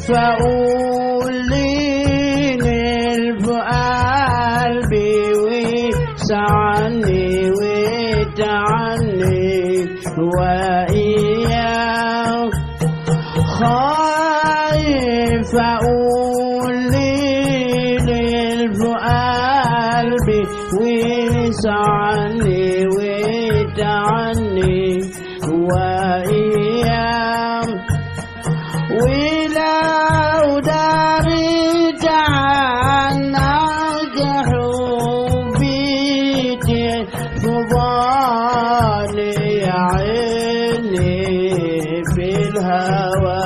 Sua رضاني يا عيني بالهوى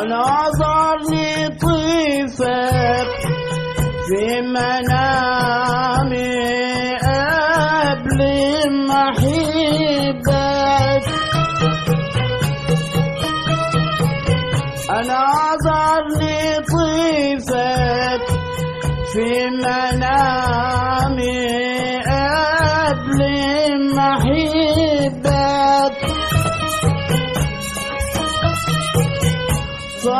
ونظرني لطيفك في منامي قبل ما احبك انا اظهر لطيفك في منامي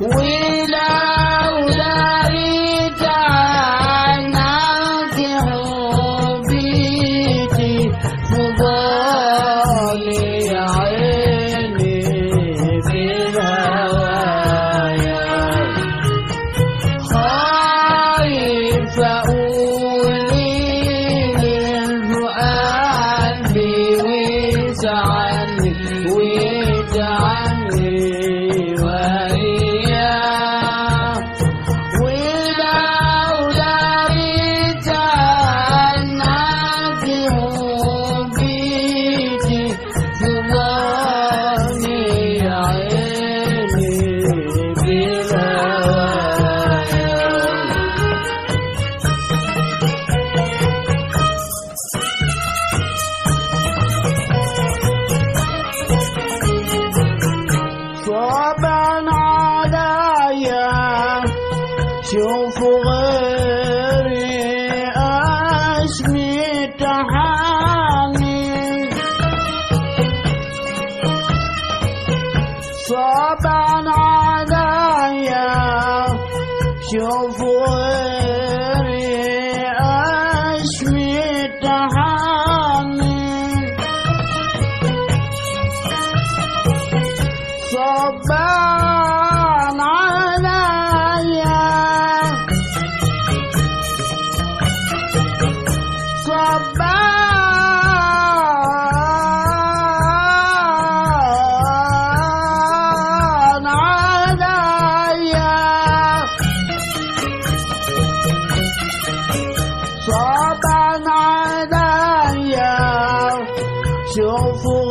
We 乌比提，努阿尼阿埃尼比拉瓦亚，苏巴纳达亚，丘福瑞。Bye. 救赎。